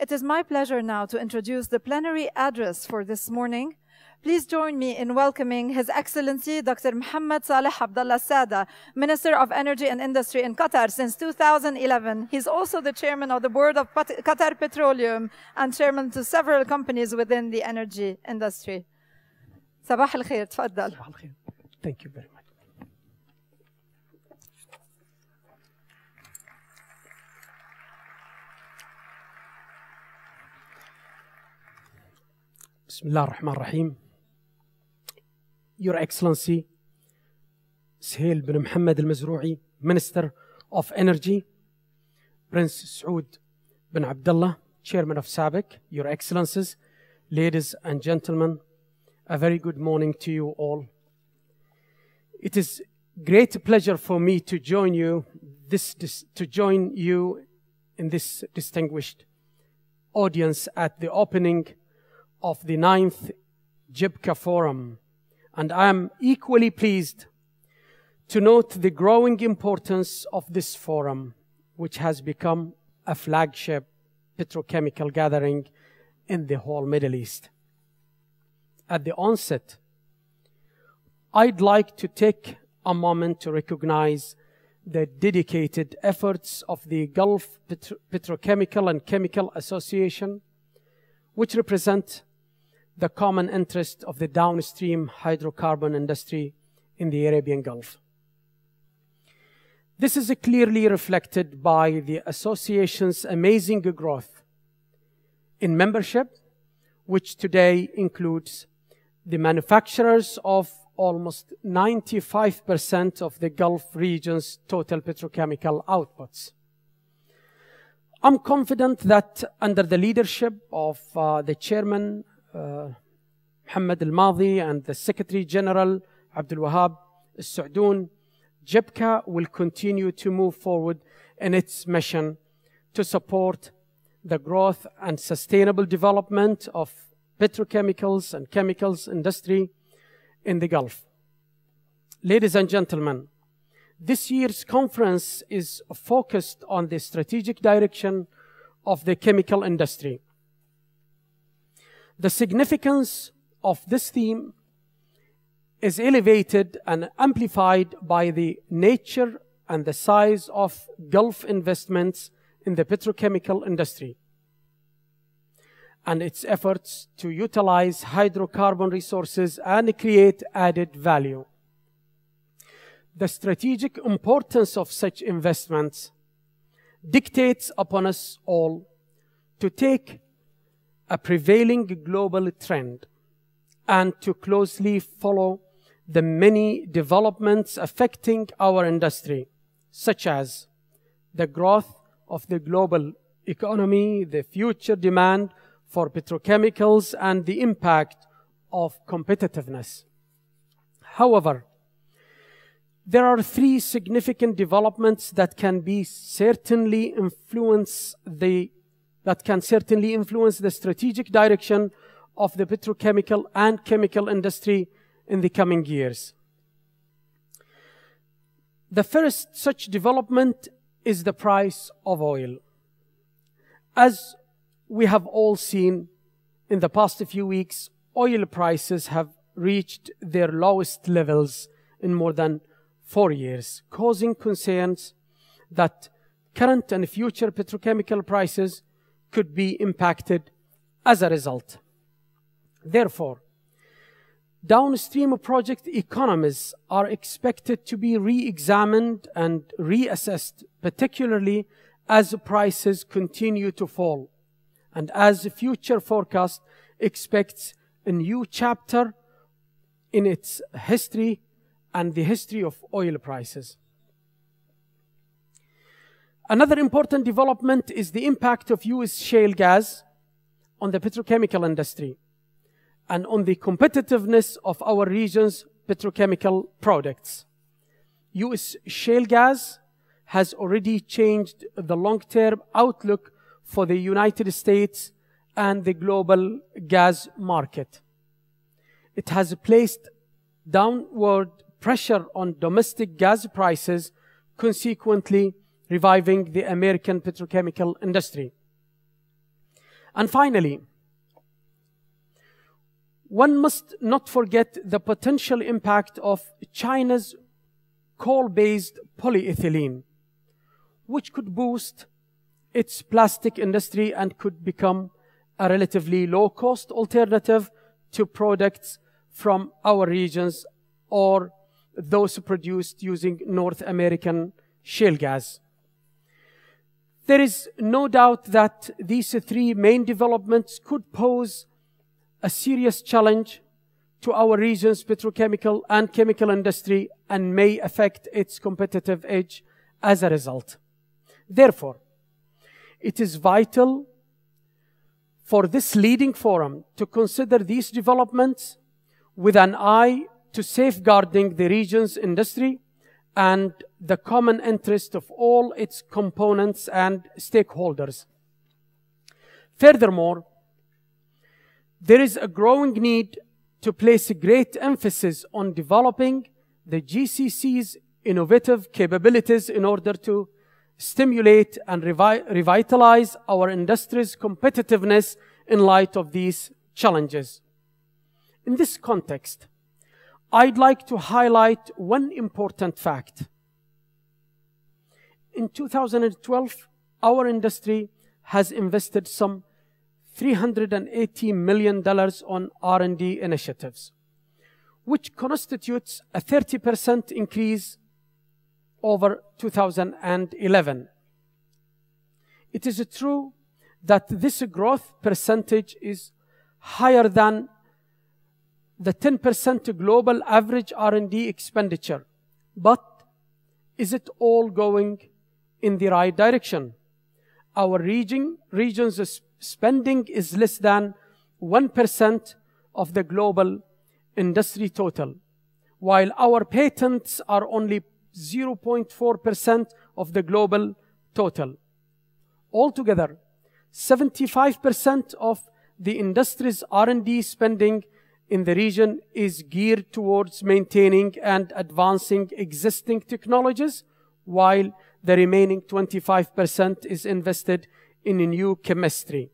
It is my pleasure now to introduce the plenary address for this morning. Please join me in welcoming His Excellency Dr. Mohammed Saleh Abdullah Sada, Minister of Energy and Industry in Qatar since 2011. He's also the chairman of the board of Qatar Petroleum and chairman to several companies within the energy industry. صباح الخير تفضل. صباح الخير. Thank you very much. Bismillah ar-Rahman ar-Rahim. Your Excellency, Suhail bin Mohammed al-Mazrou'i, Minister of Energy, Prince Saud bin Abdullah, Chairman of SABIC, Your Excellencies, ladies and gentlemen, a very good morning to you all. It is great pleasure for me to join you this, this to join you in this distinguished audience at the opening of the ninth GPCA Forum, and I am equally pleased to note the growing importance of this forum, which has become a flagship petrochemical gathering in the whole Middle East. At the onset, I'd like to take a moment to recognize the dedicated efforts of the Gulf Petro Petrochemical and Chemical Association, which represent the common interest of the downstream hydrocarbon industry in the Arabian Gulf. This is clearly reflected by the association's amazing growth in membership, which today includes the manufacturers of almost 95% of the Gulf region's total petrochemical outputs. I'm confident that under the leadership of uh, the chairman Muhammad Al-Madi and the Secretary General Abdul Wahab Al-Sadoun, GPCA will continue to move forward in its mission to support the growth and sustainable development of petrochemicals and chemicals industry in the Gulf. Ladies and gentlemen, this year's conference is focused on the strategic direction of the chemical industry. The significance of this theme is elevated and amplified by the nature and the size of Gulf investments in the petrochemical industry and its efforts to utilize hydrocarbon resources and create added value. The strategic importance of such investments dictates upon us all to take a prevailing global trend and to closely follow the many developments affecting our industry, such as the growth of the global economy, the future demand for petrochemicals, and the impact of competitiveness. However, there are three significant developments that can be certainly influence the that can certainly influence the strategic direction of the petrochemical and chemical industry in the coming years. The first such development is the price of oil. As we have all seen in the past few weeks, oil prices have reached their lowest levels in more than four years, causing concerns that current and future petrochemical prices could be impacted as a result. Therefore, downstream project economies are expected to be re-examined and reassessed, particularly as prices continue to fall and as the future forecast expects a new chapter in its history and the history of oil prices. Another important development is the impact of US shale gas on the petrochemical industry and on the competitiveness of our region's petrochemical products. US shale gas has already changed the long-term outlook for the United States and the global gas market. It has placed downward pressure on domestic gas prices, consequently reviving the American petrochemical industry. And finally, one must not forget the potential impact of China's coal based polyethylene, which could boost its plastic industry and could become a relatively low cost alternative to products from our regions or those produced using North American shale gas. There is no doubt that these three main developments could pose a serious challenge to our region's petrochemical and chemical industry and may affect its competitive edge as a result. Therefore, it is vital for this leading forum to consider these developments with an eye to safeguarding the region's industry and the common interest of all its components and stakeholders. Furthermore, there is a growing need to place a great emphasis on developing the GCC's innovative capabilities in order to stimulate and revi revitalize our industry's competitiveness in light of these challenges. In this context, I'd like to highlight one important fact. In 2012, our industry has invested some $380 million on R&D initiatives, which constitutes a 30% increase over 2011. It is true that this growth percentage is higher than the 10% global average R&D expenditure. But is it all going in the right direction? Our region, region's spending is less than 1% of the global industry total, while our patents are only 0.4% of the global total. Altogether, 75% of the industry's R&D spending in the region is geared towards maintaining and advancing existing technologies, while the remaining 25% is invested in new chemistry.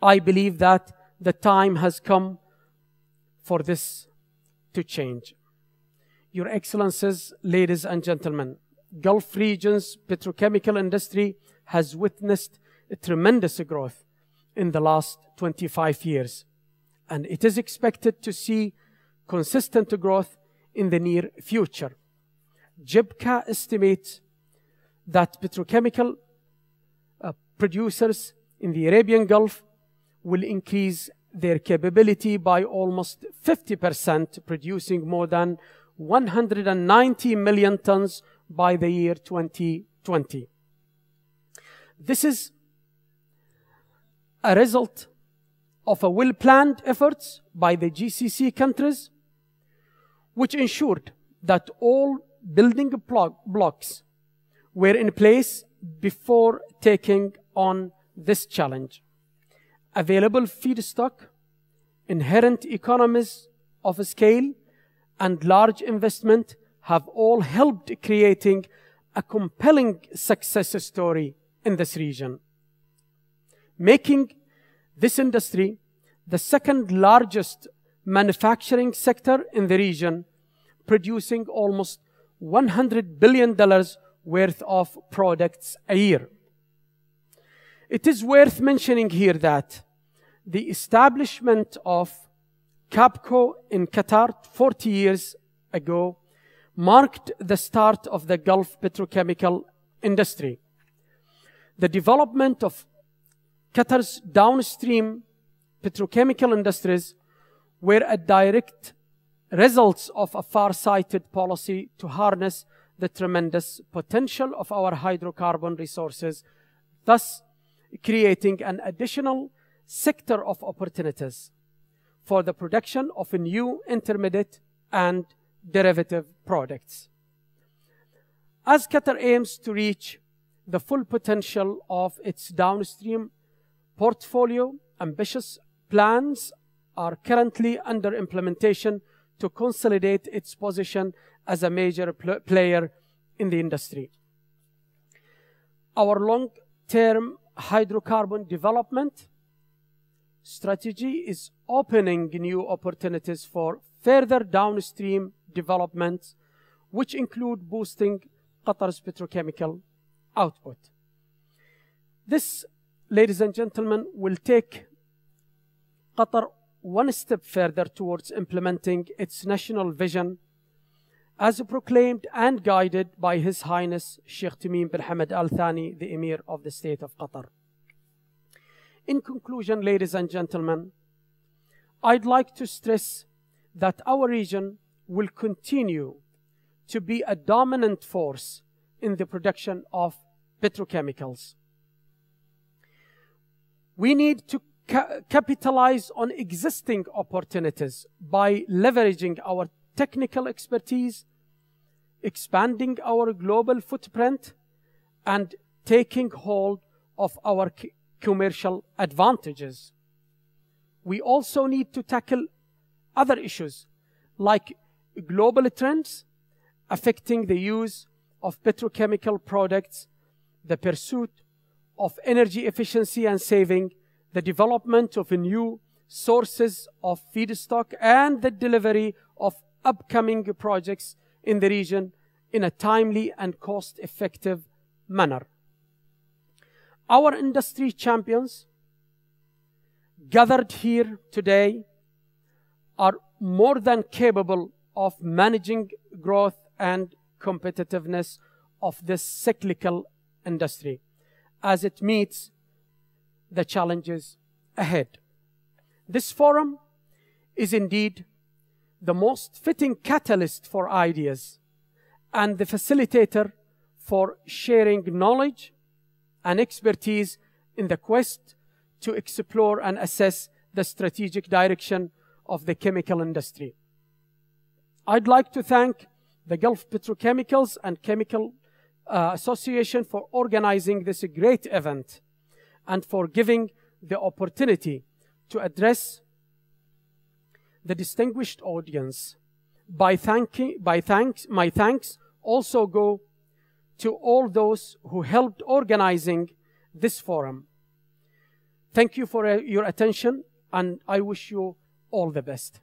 I believe that the time has come for this to change. Your Excellencies, ladies and gentlemen, Gulf region's petrochemical industry has witnessed a tremendous growth in the last 25 years, and it is expected to see consistent growth in the near future. GPCA estimates that petrochemical uh, producers in the Arabian Gulf will increase their capability by almost 50%, producing more than 190 million tons by the year 2020. This is a result of a well-planned efforts by the GCC countries, which ensured that all building blocks were in place before taking on this challenge. Available feedstock, inherent economies of scale, and large investment have all helped creating a compelling success story in this region, making this industry the second largest manufacturing sector in the region, producing almost $100 billion worth of products a year. It is worth mentioning here that the establishment of QAPCO in Qatar 40 years ago marked the start of the Gulf petrochemical industry. The development of Qatar's downstream petrochemical industries were a direct result of a far-sighted policy to harness the tremendous potential of our hydrocarbon resources, thus creating an additional sector of opportunities for the production of new intermediate and derivative products. As Qatar aims to reach the full potential of its downstream portfolio, ambitious plans are currently under implementation to consolidate its position as a major player in the industry. Our long-term hydrocarbon development strategy is opening new opportunities for further downstream developments, which include boosting Qatar's petrochemical output. This, ladies and gentlemen, will take Qatar one step further towards implementing its national vision as proclaimed and guided by His Highness Sheikh Tamim bin Hamad Al Thani, the Emir of the State of Qatar. In conclusion, ladies and gentlemen, I'd like to stress that our region will continue to be a dominant force in the production of petrochemicals. We need to ca capitalize on existing opportunities by leveraging our technical expertise, expanding our global footprint, and taking hold of our commercial advantages. We also need to tackle other issues like global trends affecting the use of petrochemical products, the pursuit of energy efficiency and saving, the development of new sources of feedstock, and the delivery of upcoming projects in the region in a timely and cost-effective manner. Our industry champions gathered here today are more than capable of managing growth and competitiveness of this cyclical industry as it meets the challenges ahead. This forum is indeed the most fitting catalyst for ideas and the facilitator for sharing knowledge and expertise in the quest to explore and assess the strategic direction of the chemical industry. I'd like to thank the Gulf Petrochemicals and Chemical uh, Association for organizing this great event and for giving the opportunity to address the distinguished audience. By, thanking, by thanks, my thanks also go to all those who helped organizing this forum. Thank you for uh, your attention and I wish you all the best.